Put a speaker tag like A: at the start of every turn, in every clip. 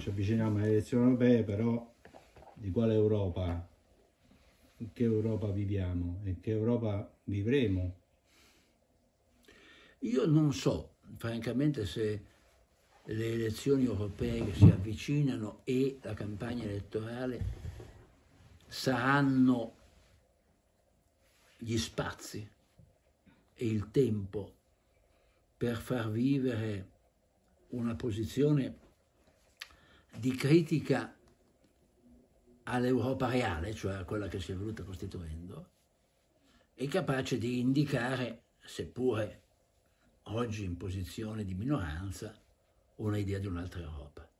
A: ci avviciniamo alle elezioni europee, però di quale Europa? Che Europa viviamo? In che Europa vivremo?
B: Io non so, francamente, se le elezioni europee che si avvicinano e la campagna elettorale saranno gli spazi e il tempo per far vivere una posizione di critica all'Europa reale, cioè a quella che si è venuta costituendo, è capace di indicare, seppure oggi in posizione di minoranza, un'idea di un'altra Europa.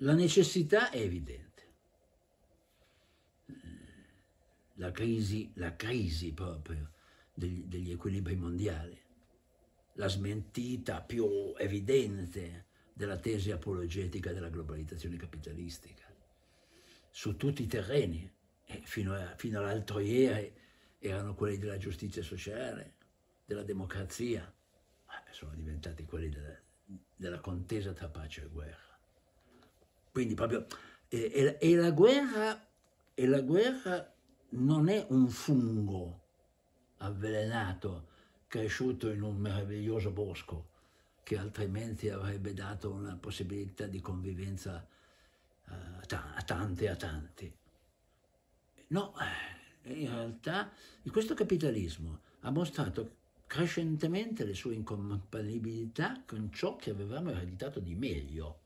B: La necessità è evidente. La crisi, la crisi proprio degli, degli equilibri mondiali, la smentita più evidente della tesi apologetica della globalizzazione capitalistica, su tutti i terreni, e fino, a, fino all'altro ieri erano quelli della giustizia sociale, della democrazia, sono diventati quelli della, della contesa tra pace e guerra. Quindi proprio, e, e, e, la guerra, e la guerra non è un fungo avvelenato cresciuto in un meraviglioso bosco che altrimenti avrebbe dato una possibilità di convivenza uh, a tanti e a tanti. No, eh, in realtà questo capitalismo ha mostrato crescentemente le sue incompatibilità con ciò che avevamo ereditato di meglio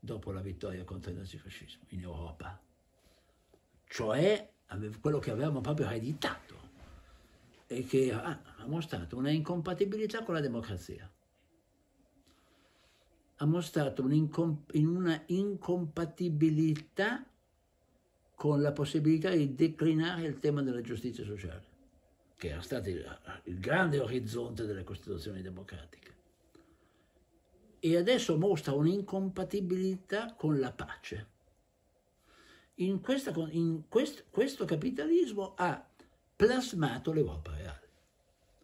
B: dopo la vittoria contro il nazifascismo in Europa, cioè quello che avevamo proprio ereditato e che ha mostrato una incompatibilità con la democrazia, ha mostrato una incompatibilità con la possibilità di declinare il tema della giustizia sociale, che era stato il, grande orizzonte delle Costituzioni democratiche. E adesso mostra un'incompatibilità con la pace. In, questa, in quest, questo capitalismo ha plasmato l'Europa reale.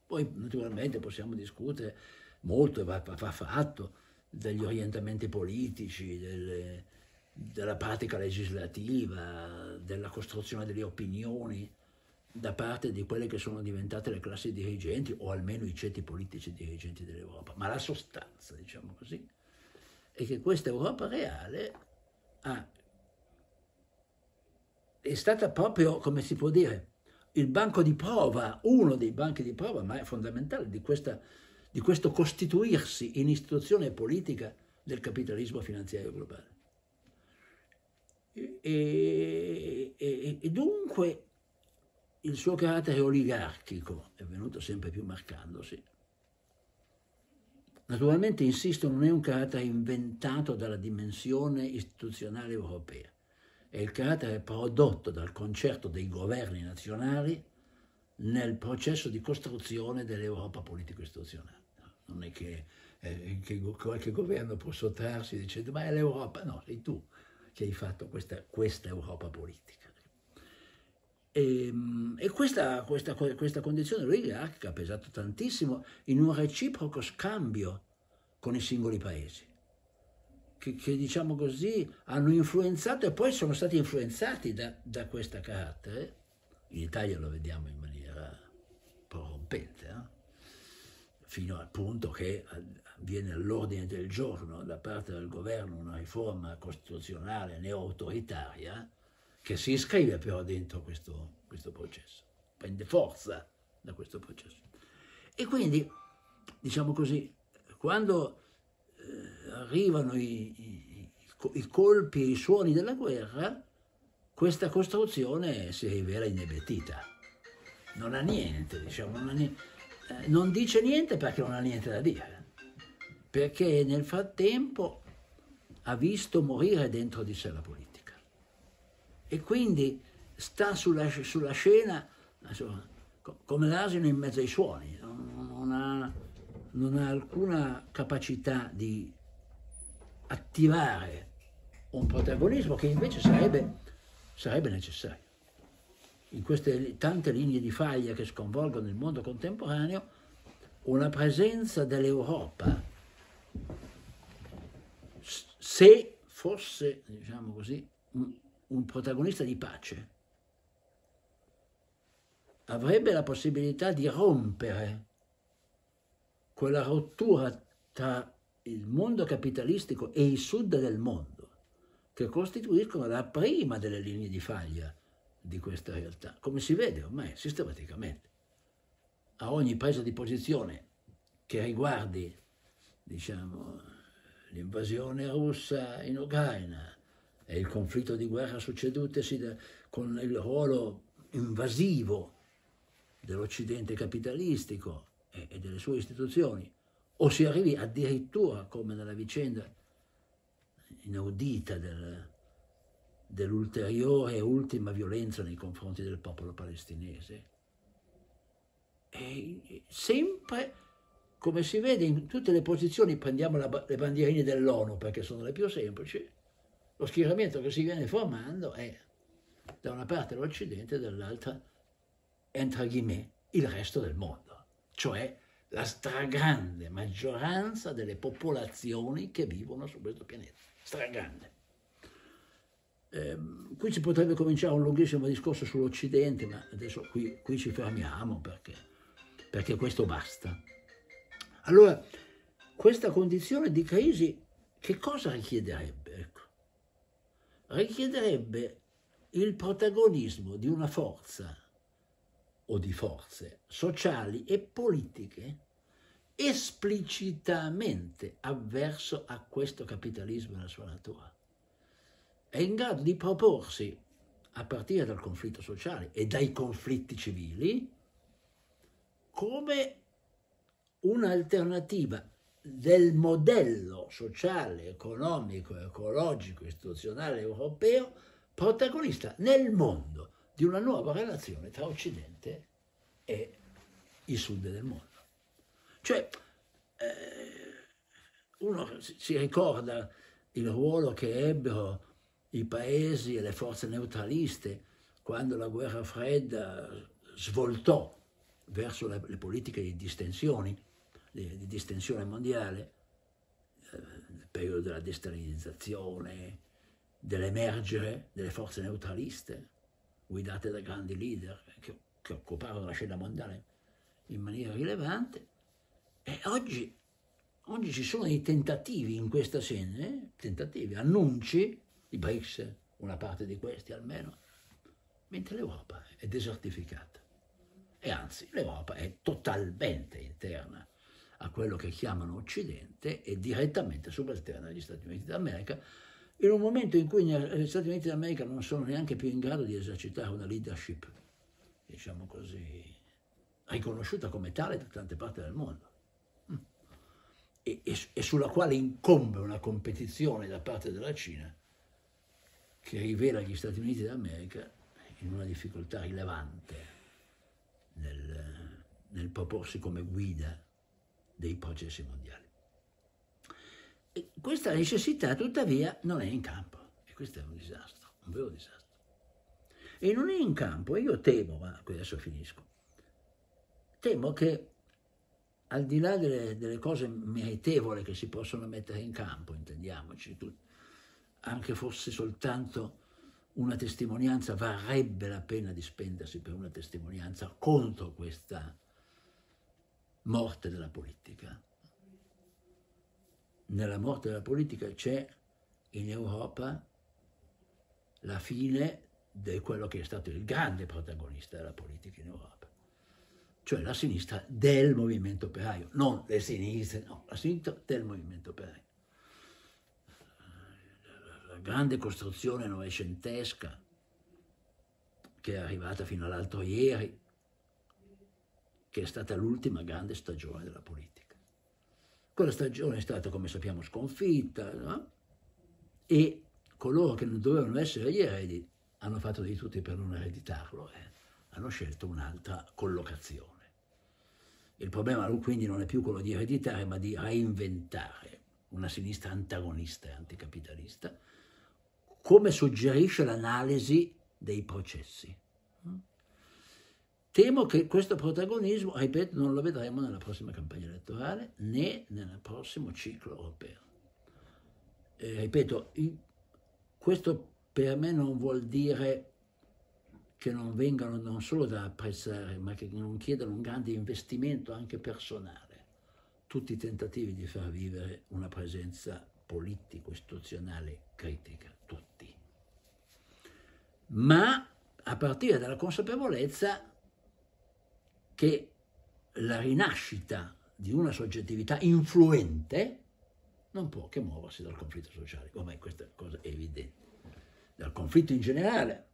B: Poi naturalmente possiamo discutere molto, va, va fatto, degli orientamenti politici, delle, della pratica legislativa, della costruzione delle opinioni da parte di quelle che sono diventate le classi dirigenti o almeno i ceti politici dirigenti dell'Europa. Ma la sostanza, diciamo così, è che questa Europa reale ha, è stata proprio, come si può dire, il banco di prova, uno dei banchi di prova, ma è fondamentale, di, questa, di questo costituirsi in istituzione politica del capitalismo finanziario globale. E, e, e, dunque il suo carattere oligarchico è venuto sempre più marcandosi. Naturalmente, insisto, non è un carattere inventato dalla dimensione istituzionale europea è il carattere prodotto dal concerto dei governi nazionali nel processo di costruzione dell'Europa politico-istituzionale. Non è che, eh, che, qualche governo può sottrarsi dicendo ma è l'Europa, no, sei tu che hai fatto questa, questa Europa politica. E, ehm, e questa, questa, questa, condizione oligarchica ha pesato tantissimo in un reciproco scambio con i singoli paesi che, che, diciamo così, hanno influenzato e poi sono stati influenzati da, da questo carattere. In Italia lo vediamo in maniera prorompente, eh? Fino al punto che viene all'ordine del giorno da parte del governo una riforma costituzionale neo-autoritaria che si iscrive però dentro questo, questo processo, prende forza da questo processo. E quindi, diciamo così, quando arrivano i, i, i colpi e i suoni della guerra, questa costruzione si rivela inebetita. Non ha niente, diciamo, non, niente, eh, non dice niente perché non ha niente da dire, perché nel frattempo ha visto morire dentro di sé la politica. E quindi sta sulla, sulla scena come l'asino in mezzo ai suoni, non ha, non ha alcuna capacità di attivare un protagonismo che invece sarebbe, sarebbe necessario. In queste tante linee di faglia che sconvolgono il mondo contemporaneo, una presenza dell'Europa se fosse, diciamo così, un, un protagonista di pace, avrebbe la possibilità di rompere quella rottura tra il mondo capitalistico e il sud del mondo, che costituiscono la prima delle linee di faglia di questa realtà, come si vede ormai sistematicamente. A ogni presa di posizione che riguardi, diciamo, l'invasione russa in Ucraina e il conflitto di guerra succedutesi con il ruolo invasivo dell'Occidente capitalistico e delle sue istituzioni, o si arrivi addirittura, come nella vicenda inaudita del, dell'ulteriore e ultima violenza nei confronti del popolo palestinese. E sempre, come si vede in tutte le posizioni, prendiamo la, le bandierine dell'ONU perché sono le più semplici, lo schieramento che si viene formando è da una parte l'Occidente e dall'altra, entre guillemets, il resto del mondo, cioè la stragrande maggioranza delle popolazioni che vivono su questo pianeta. Stragrande. Eh, qui si potrebbe cominciare un lunghissimo discorso sull'Occidente, ma adesso qui, qui ci fermiamo perché, perché questo basta. Allora, questa condizione di crisi che cosa richiederebbe? Ecco. Richiederebbe il protagonismo di una forza o di forze sociali e politiche esplicitamente avverso a questo capitalismo nella sua natura. È in grado di proporsi, a partire dal conflitto sociale e dai conflitti civili, come un'alternativa del modello sociale, economico, ecologico, istituzionale europeo protagonista nel mondo di una nuova relazione tra Occidente e il sud del mondo. Cioè, eh, uno si ricorda il ruolo che ebbero i paesi e le forze neutraliste quando la guerra fredda svoltò verso le, le politiche di distensioni, di, di distensione mondiale, eh, il periodo della destabilizzazione, dell'emergere delle forze neutraliste, guidate da grandi leader che, che occupavano la scena mondiale in maniera rilevante. E oggi, oggi ci sono dei tentativi in questa scena, eh? tentativi, annunci, i BRICS, una parte di questi almeno, mentre l'Europa è desertificata. E anzi, l'Europa è totalmente interna a quello che chiamano Occidente e direttamente subalterna agli Stati Uniti d'America, in un momento in cui gli Stati Uniti d'America non sono neanche più in grado di esercitare una leadership, diciamo così, riconosciuta come tale da tante parti del mondo mm. e, e, e sulla quale incombe una competizione da parte della Cina che rivela gli Stati Uniti d'America in una difficoltà rilevante nel, nel proporsi come guida dei processi mondiali. E questa necessità tuttavia non è in campo e questo è un disastro, un vero disastro. E non è in campo, io temo, ma adesso finisco, temo che al di là delle, delle cose meritevoli che si possono mettere in campo, intendiamoci, tu, anche fosse soltanto una testimonianza, varrebbe la pena di spendersi per una testimonianza contro questa morte della politica nella morte della politica c'è in Europa la fine di quello che è stato il grande protagonista della politica in Europa, cioè la sinistra del movimento operaio, non le sinistre, no, la sinistra del movimento operaio. Grande costruzione novecentesca che è arrivata fino all'altro ieri, che è stata l'ultima grande stagione della politica. Quella stagione è stata, come sappiamo, sconfitta no? e coloro che non dovevano essere gli eredi hanno fatto di tutti per non ereditarlo eh? hanno scelto un'altra collocazione. Il problema quindi non è più quello di ereditare, ma di reinventare una sinistra antagonista e anticapitalista, come suggerisce l'analisi dei processi. Temo che questo protagonismo, ripeto, non lo vedremo nella prossima campagna elettorale né nel prossimo ciclo europeo. eh, ripeto, questo per me non vuol dire che non vengano non solo da apprezzare, ma che non chiedano un grande investimento anche personale. Tutti i tentativi di far vivere una presenza politico-istituzionale critica, tutti. Ma a partire dalla consapevolezza che la rinascita di una soggettività influente non può che muoversi dal conflitto sociale. Ormai questa cosa è evidente. Dal conflitto in generale,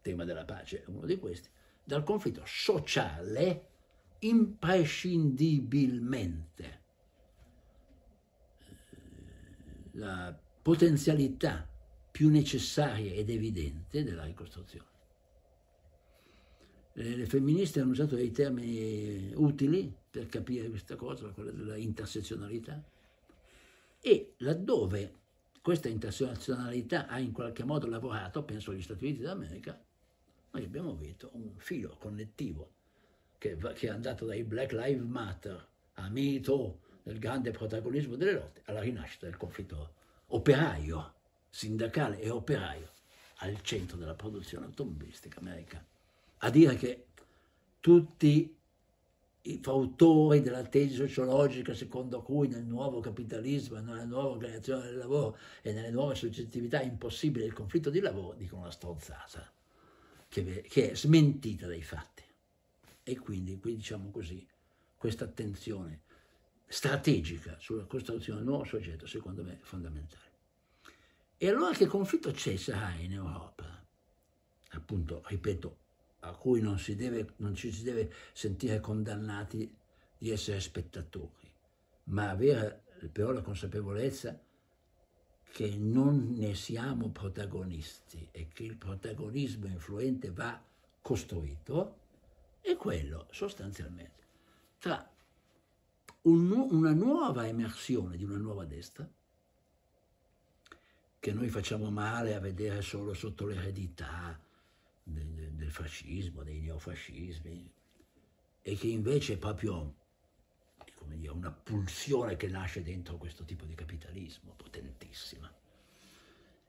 B: tema della pace è uno di questi, dal conflitto sociale imprescindibilmente eh, la potenzialità più necessaria ed evidente della ricostruzione. Le femministe hanno usato dei termini utili per capire questa cosa, quella della intersezionalità, e laddove questa intersezionalità ha in qualche modo lavorato, penso agli Stati Uniti d'America, noi abbiamo visto un filo connettivo che, che è andato dai Black Lives Matter a mito del grande protagonismo delle lotte, alla rinascita del conflitto operaio, sindacale e operaio, al centro della produzione automobilistica americana. A dire che tutti i fautori della tesi sociologica secondo cui nel nuovo capitalismo, nella nuova organizzazione del lavoro e nelle nuove soggettività è impossibile il conflitto di lavoro, dicono una stronzata che, che è smentita dai fatti. E quindi, qui diciamo così, questa attenzione strategica sulla costruzione del nuovo soggetto secondo me fondamentale. E allora che conflitto c'è sarà in Europa? Appunto, ripeto, a cui non, si deve, non ci si deve sentire condannati di essere spettatori, ma avere però la consapevolezza che non ne siamo protagonisti e che il protagonismo influente va costruito, è quello sostanzialmente tra un, una nuova emersione di una nuova destra, che noi facciamo male a vedere solo sotto l'eredità del, del fascismo, dei neofascismi, e che invece è proprio dire, una pulsione che nasce dentro questo tipo di capitalismo potentissima,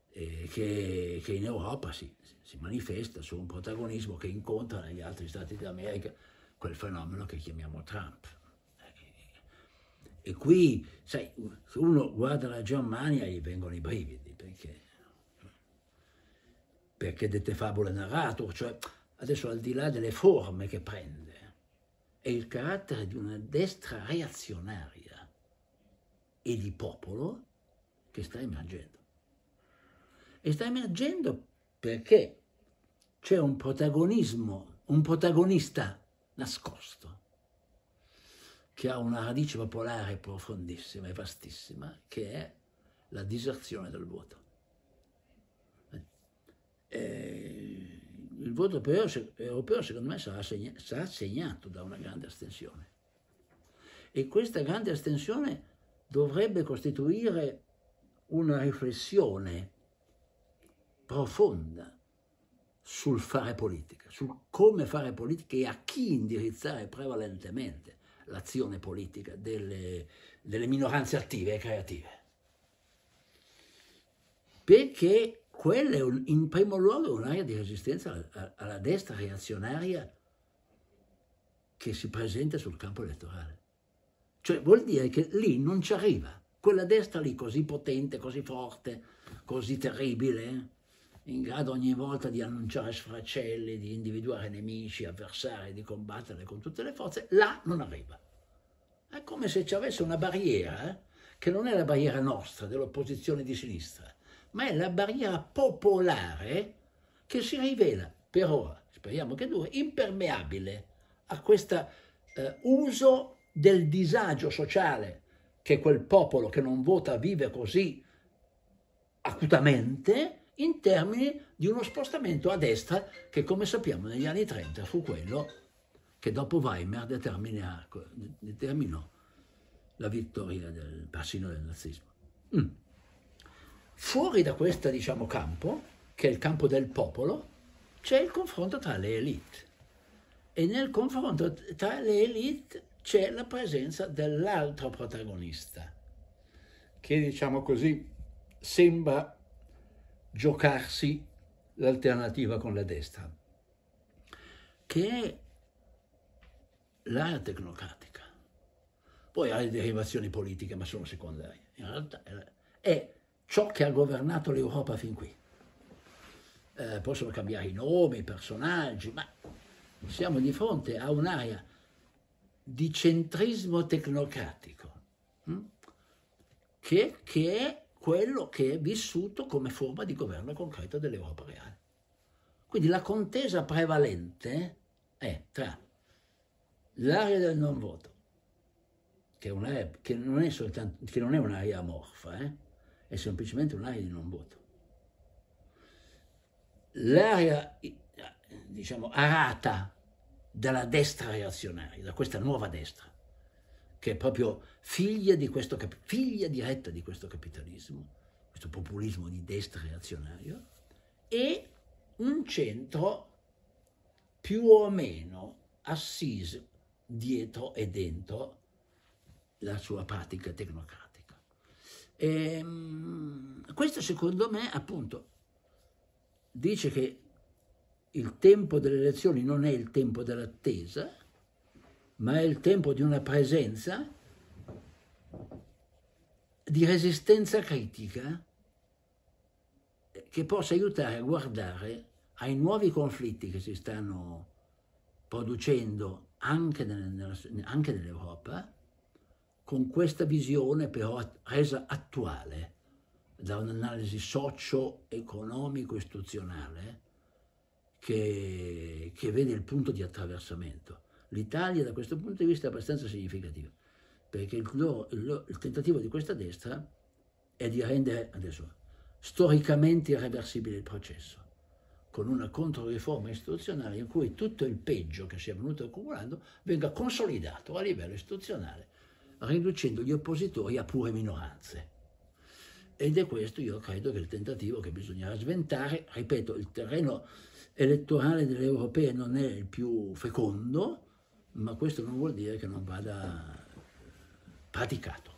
B: che, che in Europa si, si manifesta su un protagonismo che incontra negli altri stati d'America quel fenomeno che chiamiamo Trump. E qui, sai, se uno guarda la Germania gli vengono i brividi, perché perché dette favole narrato, cioè adesso al di là delle forme che prende, è il carattere di una destra reazionaria e di popolo che sta emergendo. E sta emergendo perché c'è un protagonismo, un protagonista nascosto, che ha una radice popolare profondissima e vastissima, che è la diserzione del voto. Eh, il voto europeo, secondo me sarà, segna, sarà segnato da una grande astensione. E questa grande astensione dovrebbe costituire una riflessione profonda sul fare politica, sul come fare politica e a chi indirizzare prevalentemente l'azione politica delle, delle minoranze attive e creative. Perché quella è un, in primo luogo un'area di resistenza alla, alla destra reazionaria che si presenta sul campo elettorale. Cioè vuol dire che lì non ci arriva, quella destra lì così potente, così forte, così terribile, in grado ogni volta di annunciare sfracelli, di individuare nemici, avversari, di combattere con tutte le forze, là non arriva. È come se ci avesse una barriera, eh, che non è la barriera nostra, dell'opposizione di sinistra, ma è la barriera popolare che si rivela per ora, speriamo che duri, impermeabile a questo eh, uso del disagio sociale che quel popolo che non vota vive così acutamente in termini di uno spostamento a destra che come sappiamo negli anni 30 fu quello che dopo Weimar determinò la vittoria del persino del nazismo. Mm. Fuori da questo diciamo, campo, che è il campo del popolo, c'è il confronto tra le elite. E nel confronto tra le elite c'è la presenza dell'altro protagonista, che diciamo così sembra giocarsi l'alternativa con la destra, che è l'area tecnocratica. Poi ha le derivazioni politiche, ma sono secondarie. In realtà è ciò che ha governato l'Europa fin qui. Eh, possono cambiare i nomi, i personaggi, ma siamo di fronte a un'area di centrismo tecnocratico, hm? che, che è quello che è vissuto come forma di governo concreto dell'Europa reale. Quindi la contesa prevalente è tra l'area del non voto, che, che, non, è che non è un'area amorfa, eh? è semplicemente un'area di non voto. L'area, diciamo, arata dalla destra reazionaria, da questa nuova destra, che è proprio figlia, di questo, figlia diretta di questo capitalismo, questo populismo di destra reazionario, e un centro più o meno assiso dietro e dentro la sua pratica tecnocratica. E, ehm, questo secondo me appunto dice che il tempo delle elezioni non è il tempo dell'attesa, ma è il tempo di una presenza di resistenza critica che possa aiutare a guardare ai nuovi conflitti che si stanno producendo anche, nell'Europa, con questa visione però resa attuale da un'analisi socio-economico-istituzionale che, che vede il punto di attraversamento. L'Italia da questo punto di vista è abbastanza significativa, perché il, loro, il, il tentativo di questa destra è di rendere adesso storicamente irreversibile il processo con una controriforma istituzionale in cui tutto il peggio che si è venuto accumulando venga consolidato a livello istituzionale, riducendo gli oppositori a pure minoranze. Ed è questo, io credo, che il tentativo che bisognerà sventare. Ripeto, il terreno elettorale delle europee non è il più fecondo, ma questo non vuol dire che non vada praticato.